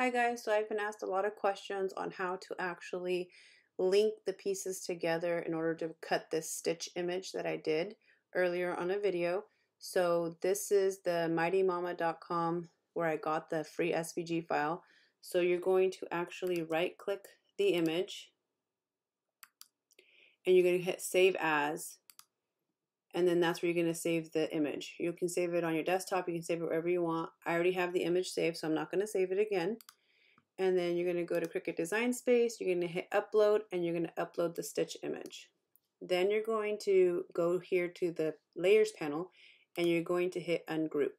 Hi guys, so I've been asked a lot of questions on how to actually link the pieces together in order to cut this stitch image that I did earlier on a video. So this is the mightymama.com where I got the free SVG file. So you're going to actually right click the image and you're going to hit save as and then that's where you're going to save the image. You can save it on your desktop, you can save it wherever you want. I already have the image saved, so I'm not going to save it again. And then you're going to go to Cricut Design Space, you're going to hit upload, and you're going to upload the stitch image. Then you're going to go here to the layers panel, and you're going to hit ungroup.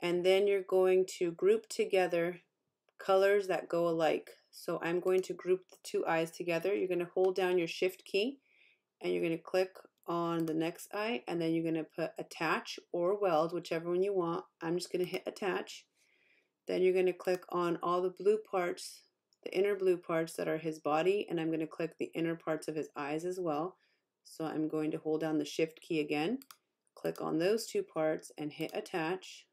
And then you're going to group together colors that go alike. So I'm going to group the two eyes together. You're going to hold down your shift key and you're going to click on the next eye and then you're going to put attach or weld, whichever one you want. I'm just going to hit attach. Then you're going to click on all the blue parts, the inner blue parts that are his body, and I'm going to click the inner parts of his eyes as well. So I'm going to hold down the shift key again, click on those two parts and hit attach.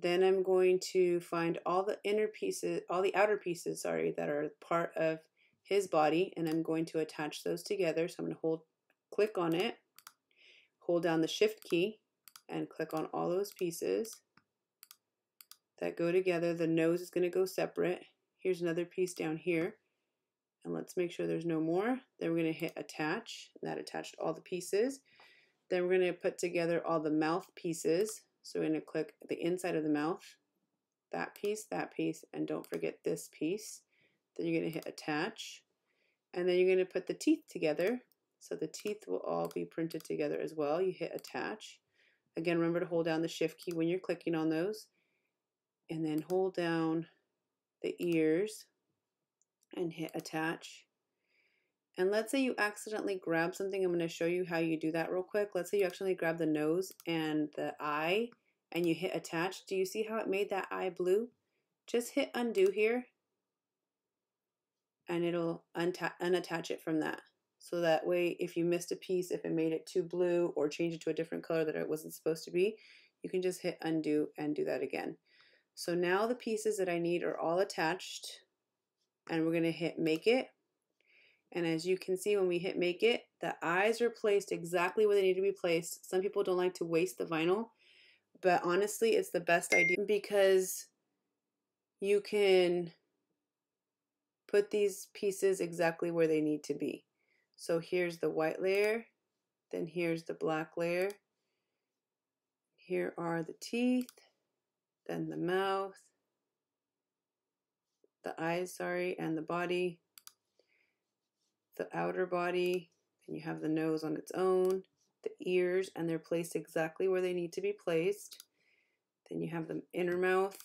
Then I'm going to find all the inner pieces, all the outer pieces, sorry, that are part of his body and I'm going to attach those together. So I'm going to hold, click on it, hold down the shift key and click on all those pieces that go together. The nose is going to go separate. Here's another piece down here. And let's make sure there's no more. Then we're going to hit attach. That attached all the pieces. Then we're going to put together all the mouth pieces. So we're going to click the inside of the mouth, that piece, that piece, and don't forget this piece. Then you're going to hit attach. And then you're going to put the teeth together. So the teeth will all be printed together as well. You hit attach. Again, remember to hold down the shift key when you're clicking on those. And then hold down the ears and hit attach. And let's say you accidentally grab something. I'm going to show you how you do that real quick. Let's say you accidentally grab the nose and the eye and you hit attach. Do you see how it made that eye blue? Just hit undo here and it'll unattach it from that. So that way, if you missed a piece, if it made it too blue or change it to a different color that it wasn't supposed to be, you can just hit undo and do that again. So now the pieces that I need are all attached and we're gonna hit make it. And as you can see, when we hit make it, the eyes are placed exactly where they need to be placed. Some people don't like to waste the vinyl, but honestly, it's the best idea because you can put these pieces exactly where they need to be. So here's the white layer, then here's the black layer. Here are the teeth, then the mouth, the eyes, sorry, and the body, the outer body, and you have the nose on its own, the ears, and they're placed exactly where they need to be placed. Then you have the inner mouth,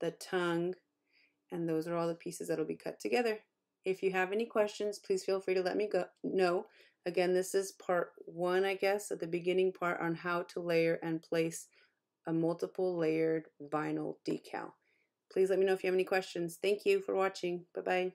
the tongue, and those are all the pieces that'll be cut together. If you have any questions, please feel free to let me go know. Again, this is part one, I guess, of the beginning part on how to layer and place a multiple layered vinyl decal. Please let me know if you have any questions. Thank you for watching. Bye-bye.